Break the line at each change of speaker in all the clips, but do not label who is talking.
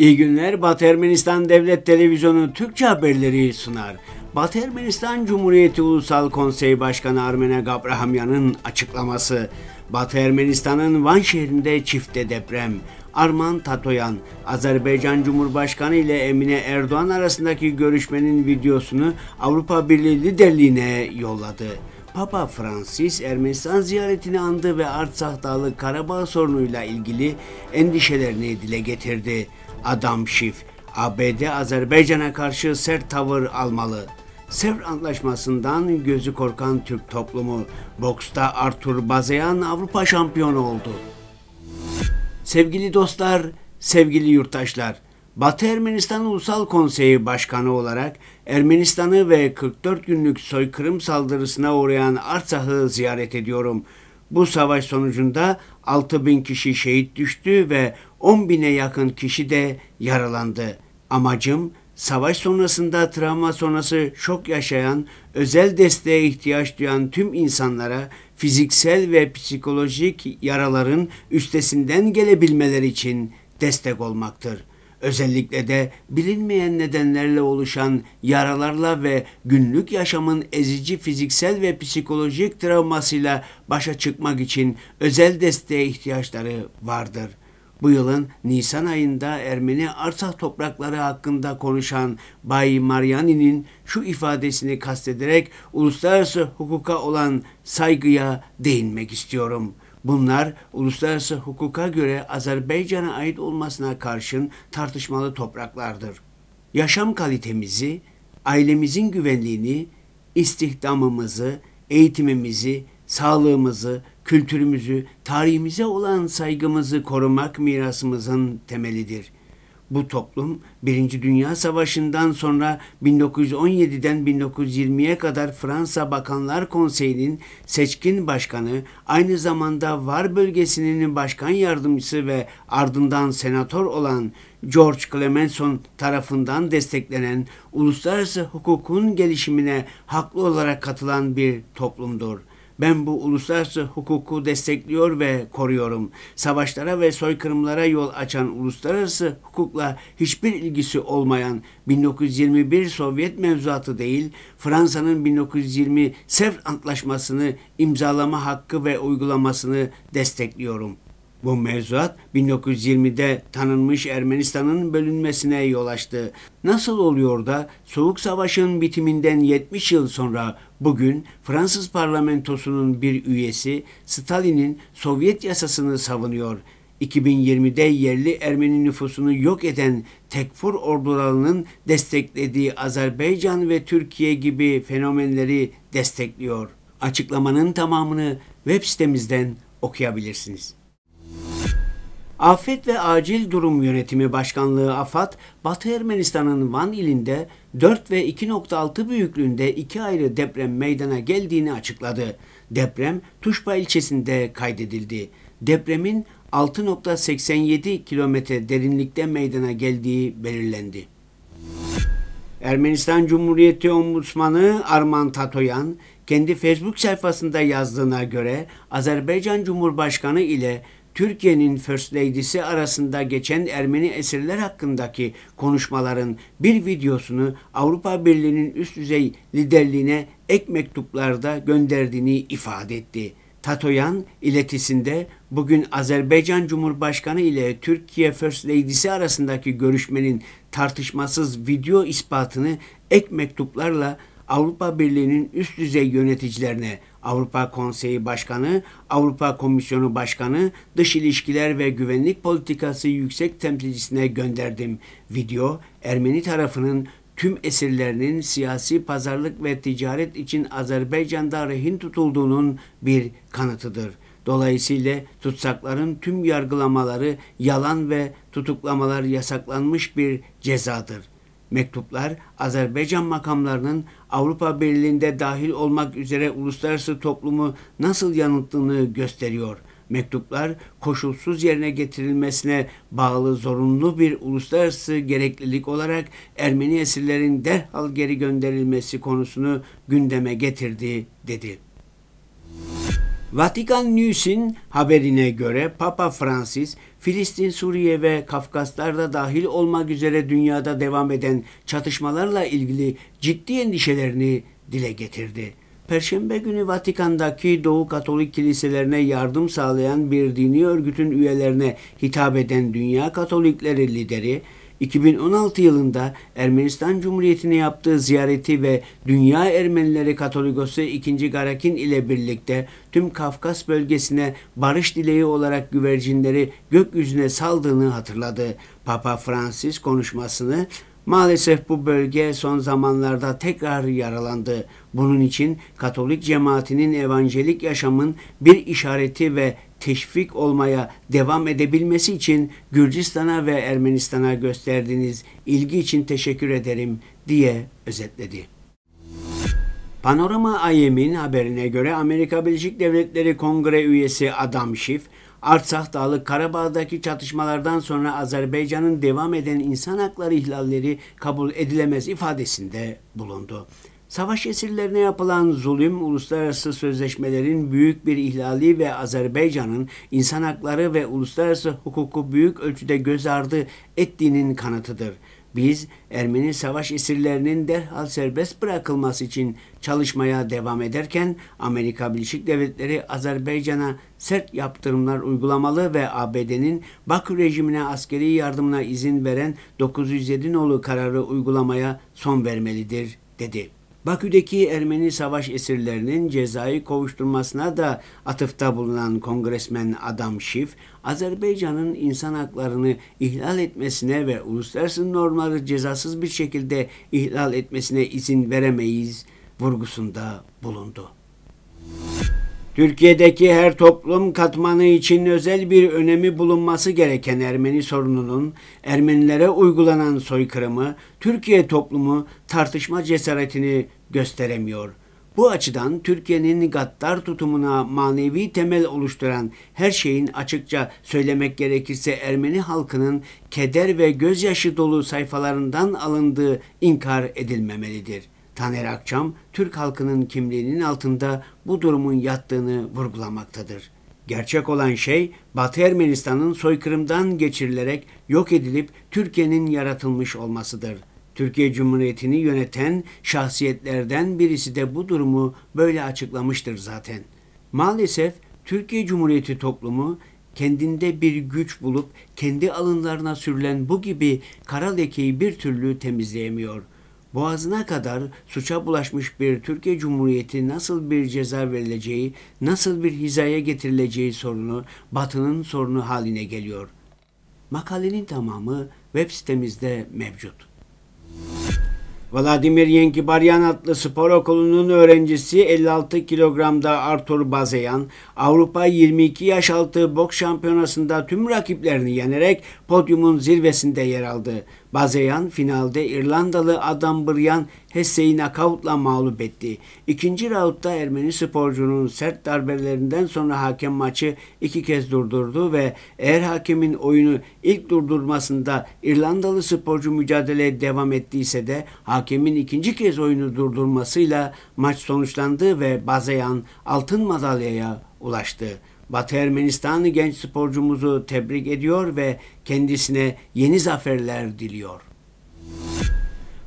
İyi günler. Batı Ermenistan Devlet Televizyonu Türkçe haberleri sunar. Batı Ermenistan Cumhuriyeti Ulusal Konseyi Başkanı Armene Gabrahamyan'ın açıklaması. Batı Ermenistan'ın Van şehrinde çifte deprem. Arman Tatoyan, Azerbaycan Cumhurbaşkanı ile Emine Erdoğan arasındaki görüşmenin videosunu Avrupa Birliği liderliğine yolladı. Papa Francis Ermenistan ziyaretini andı ve Artsakh Dağlı Karabağ sorunuyla ilgili endişelerini dile getirdi. Adam Şif, ABD Azerbaycan'a karşı sert tavır almalı. Sevr Antlaşması'ndan gözü korkan Türk toplumu. Boksta Artur Bazayan Avrupa şampiyonu oldu. Sevgili dostlar, sevgili yurttaşlar, Batı Ermenistan Ulusal Konseyi Başkanı olarak Ermenistan'ı ve 44 günlük soykırım saldırısına uğrayan Artsah'ı ziyaret ediyorum. Bu savaş sonucunda 6 bin kişi şehit düştü ve 10 bine yakın kişi de yaralandı. Amacım savaş sonrasında travma sonrası şok yaşayan, özel desteğe ihtiyaç duyan tüm insanlara fiziksel ve psikolojik yaraların üstesinden gelebilmeleri için destek olmaktır. Özellikle de bilinmeyen nedenlerle oluşan yaralarla ve günlük yaşamın ezici fiziksel ve psikolojik travmasıyla başa çıkmak için özel desteğe ihtiyaçları vardır. Bu yılın Nisan ayında Ermeni Arsak toprakları hakkında konuşan Bay Mariani'nin şu ifadesini kastederek uluslararası hukuka olan saygıya değinmek istiyorum.'' Bunlar uluslararası hukuka göre Azerbaycan'a ait olmasına karşın tartışmalı topraklardır. Yaşam kalitemizi, ailemizin güvenliğini, istihdamımızı, eğitimimizi, sağlığımızı, kültürümüzü, tarihimize olan saygımızı korumak mirasımızın temelidir.'' Bu toplum Birinci Dünya Savaşı'ndan sonra 1917'den 1920'ye kadar Fransa Bakanlar Konseyi'nin seçkin başkanı, aynı zamanda Var bölgesinin başkan yardımcısı ve ardından senatör olan George Clemenson tarafından desteklenen uluslararası hukukun gelişimine haklı olarak katılan bir toplumdur. Ben bu uluslararası hukuku destekliyor ve koruyorum. Savaşlara ve soykırımlara yol açan uluslararası hukukla hiçbir ilgisi olmayan 1921 Sovyet mevzuatı değil, Fransa'nın 1920 Sevr Antlaşması'nı imzalama hakkı ve uygulamasını destekliyorum.'' Bu mevzuat 1920'de tanınmış Ermenistan'ın bölünmesine yol açtı. Nasıl oluyor da Soğuk Savaş'ın bitiminden 70 yıl sonra bugün Fransız parlamentosunun bir üyesi Stalin'in Sovyet yasasını savunuyor. 2020'de yerli Ermeni nüfusunu yok eden tekfur ordularının desteklediği Azerbaycan ve Türkiye gibi fenomenleri destekliyor. Açıklamanın tamamını web sitemizden okuyabilirsiniz. Afet ve Acil Durum Yönetimi Başkanlığı AFAD, Batı Ermenistan'ın Van ilinde 4 ve 2.6 büyüklüğünde iki ayrı deprem meydana geldiğini açıkladı. Deprem Tuşba ilçesinde kaydedildi. Depremin 6.87 kilometre derinlikte meydana geldiği belirlendi. Ermenistan Cumhuriyeti Ombudsmanı Arman Tatoyan, kendi Facebook sayfasında yazdığına göre Azerbaycan Cumhurbaşkanı ile Türkiye'nin First Lady'si arasında geçen Ermeni esirler hakkındaki konuşmaların bir videosunu Avrupa Birliği'nin üst düzey liderliğine ek mektuplarda gönderdiğini ifade etti. Tatoyan iletisinde bugün Azerbaycan Cumhurbaşkanı ile Türkiye First Lady'si arasındaki görüşmenin tartışmasız video ispatını ek mektuplarla Avrupa Birliği'nin üst düzey yöneticilerine Avrupa Konseyi Başkanı, Avrupa Komisyonu Başkanı, Dış İlişkiler ve Güvenlik Politikası Yüksek Temsilcisine gönderdim. Video, Ermeni tarafının tüm esirlerinin siyasi pazarlık ve ticaret için Azerbaycan'da rehin tutulduğunun bir kanıtıdır. Dolayısıyla tutsakların tüm yargılamaları yalan ve tutuklamalar yasaklanmış bir cezadır. Mektuplar Azerbaycan makamlarının Avrupa Birliği'nde dahil olmak üzere uluslararası toplumu nasıl yanılttığını gösteriyor. Mektuplar koşulsuz yerine getirilmesine bağlı zorunlu bir uluslararası gereklilik olarak Ermeni esirlerin derhal geri gönderilmesi konusunu gündeme getirdi dedi. Vatikan News'in haberine göre Papa Francis Filistin, Suriye ve Kafkaslar'da dahil olmak üzere dünyada devam eden çatışmalarla ilgili ciddi endişelerini dile getirdi. Perşembe günü Vatikan'daki Doğu Katolik kiliselerine yardım sağlayan bir dini örgütün üyelerine hitap eden Dünya Katolikleri lideri 2016 yılında Ermenistan Cumhuriyeti'ne yaptığı ziyareti ve Dünya Ermenileri Katolikosu 2. Garakin ile birlikte tüm Kafkas bölgesine barış dileği olarak güvercinleri gökyüzüne saldığını hatırladı. Papa Francis konuşmasını Maalesef bu bölge son zamanlarda tekrar yaralandı. Bunun için Katolik cemaatinin evangelik yaşamın bir işareti ve teşvik olmaya devam edebilmesi için Gürcistan'a ve Ermenistan'a gösterdiğiniz ilgi için teşekkür ederim diye özetledi. Panorama IM'in haberine göre Amerika Birleşik Devletleri Kongre üyesi Adam Schiff, Artsakh Dağlı Karabağ'daki çatışmalardan sonra Azerbaycan'ın devam eden insan hakları ihlalleri kabul edilemez ifadesinde bulundu. Savaş esirlerine yapılan zulüm uluslararası sözleşmelerin büyük bir ihlali ve Azerbaycan'ın insan hakları ve uluslararası hukuku büyük ölçüde göz ardı ettiğinin kanıtıdır. Biz Ermeni savaş esirlerinin derhal serbest bırakılması için çalışmaya devam ederken Amerika Birleşik Devletleri Azerbaycan'a sert yaptırımlar uygulamalı ve ABD'nin Bakü rejimine askeri yardımına izin veren 907 nolu kararı uygulamaya son vermelidir dedi. Bakü'deki Ermeni savaş esirlerinin cezai kovuşturmasına da atıfta bulunan kongresmen Adam Schiff, Azerbaycan'ın insan haklarını ihlal etmesine ve uluslararası normları cezasız bir şekilde ihlal etmesine izin veremeyiz vurgusunda bulundu. Türkiye'deki her toplum katmanı için özel bir önemi bulunması gereken Ermeni sorununun Ermenilere uygulanan soykırımı Türkiye toplumu tartışma cesaretini gösteremiyor. Bu açıdan Türkiye'nin gaddar tutumuna manevi temel oluşturan her şeyin açıkça söylemek gerekirse Ermeni halkının keder ve gözyaşı dolu sayfalarından alındığı inkar edilmemelidir.'' Taner Akçam, Türk halkının kimliğinin altında bu durumun yattığını vurgulamaktadır. Gerçek olan şey Batı Ermenistan'ın soykırımdan geçirilerek yok edilip Türkiye'nin yaratılmış olmasıdır. Türkiye Cumhuriyeti'ni yöneten şahsiyetlerden birisi de bu durumu böyle açıklamıştır zaten. Maalesef Türkiye Cumhuriyeti toplumu kendinde bir güç bulup kendi alınlarına sürülen bu gibi kara lekeyi bir türlü temizleyemiyor.'' Boğazına kadar suça bulaşmış bir Türkiye Cumhuriyeti nasıl bir ceza verileceği, nasıl bir hizaya getirileceği sorunu Batı'nın sorunu haline geliyor. Makalenin tamamı web sitemizde mevcut. Vladimir Yenkibaryan adlı spor okulunun öğrencisi 56 kilogramda Artur Bazeyan, Avrupa 22 yaş altı boks şampiyonasında tüm rakiplerini yenerek podyumun zirvesinde yer aldı. Bazeyan finalde İrlandalı Adam Bryan Hesse'yi nakavtla mağlup etti. İkinci rautta Ermeni sporcunun sert darbelerinden sonra hakem maçı iki kez durdurdu ve eğer hakemin oyunu ilk durdurmasında İrlandalı sporcu mücadele devam ettiyse de hakemin ikinci kez oyunu durdurmasıyla maç sonuçlandı ve Bazeyan altın madalyaya ulaştı. Batı Ermenistanlı genç sporcumuzu tebrik ediyor ve kendisine yeni zaferler diliyor.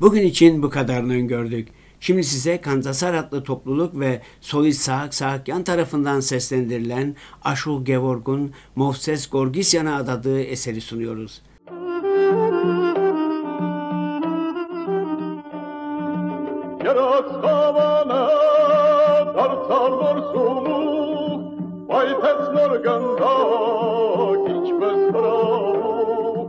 Bugün için bu kadarını gördük. Şimdi size Kanzasar adlı topluluk ve Solis Sahak Sahakyan tarafından seslendirilen Aşul Gevorg'un Movses Gorgisyan'a adadığı eseri sunuyoruz. Yarats سرگندک هیچ بسراو؟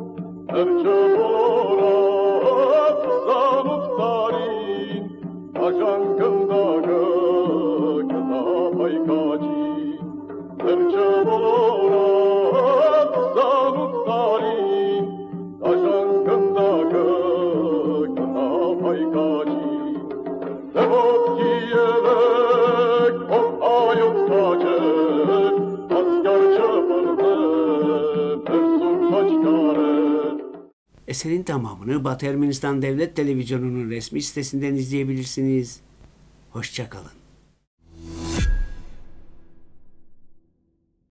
Eserin tamamını Batı Ermenistan Devlet Televizyonu'nun resmi sitesinden izleyebilirsiniz. Hoşçakalın.